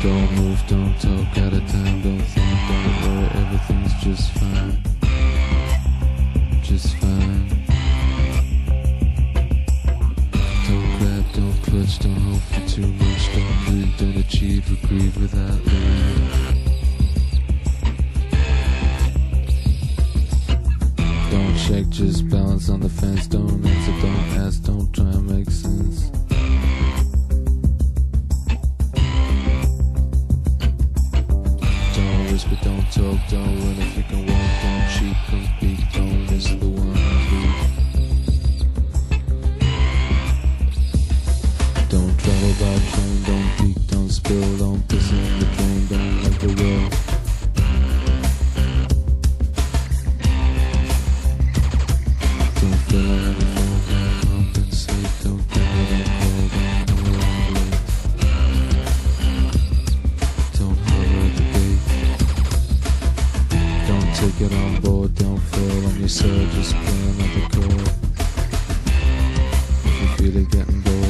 Don't move, don't talk, out of time, don't think, don't worry, everything's just fine. Just fine. Don't grab, don't clutch, don't hope for too much, don't breathe, don't achieve or grieve without leave. Don't check, just balance on the fence, don't answer, don't ask, don't try and make sense. Don't don't talk, don't run if you can walk, don't cheat, compete, don't miss take it on board, don't fail on yourself, just play another chord. If you feel it getting bored.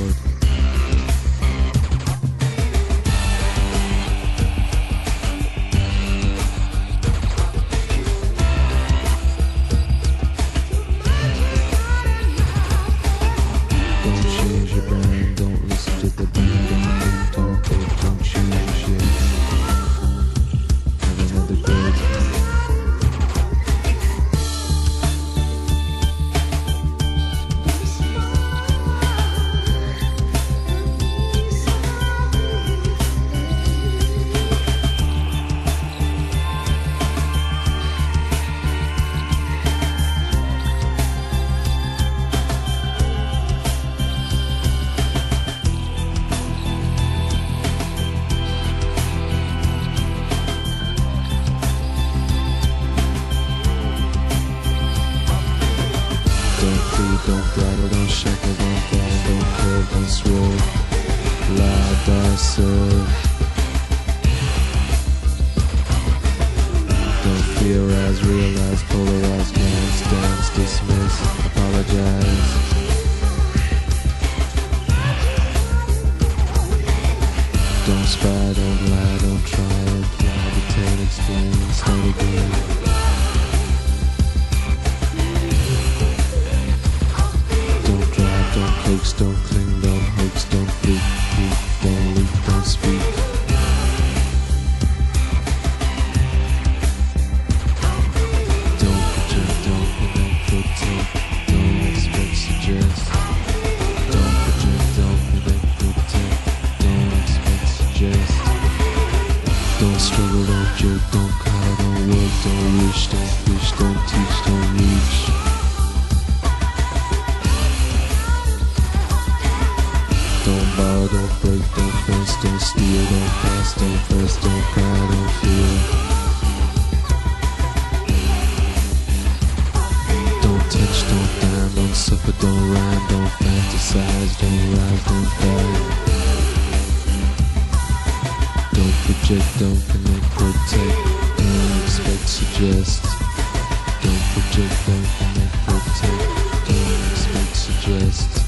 Don't plead, don't shackle, don't guide, don't curve, don't swerve. Lie by serve. Don't theorize, realize, polarize, glance, dance, dismiss, apologize. Don't spy, don't lie, don't try, imply, detain, explain, start again. Don't cling, don't hoax, don't peek, don't leak, don't speak. Don't steal, don't pass, don't press, don't cry, don't feel. Don't touch, don't dine, don't suffer, don't rhyme, don't fantasize, don't rise, don't die. Don't project, don't connect, protect, don't expect, suggest. Don't project, don't connect, protect, don't expect, suggest.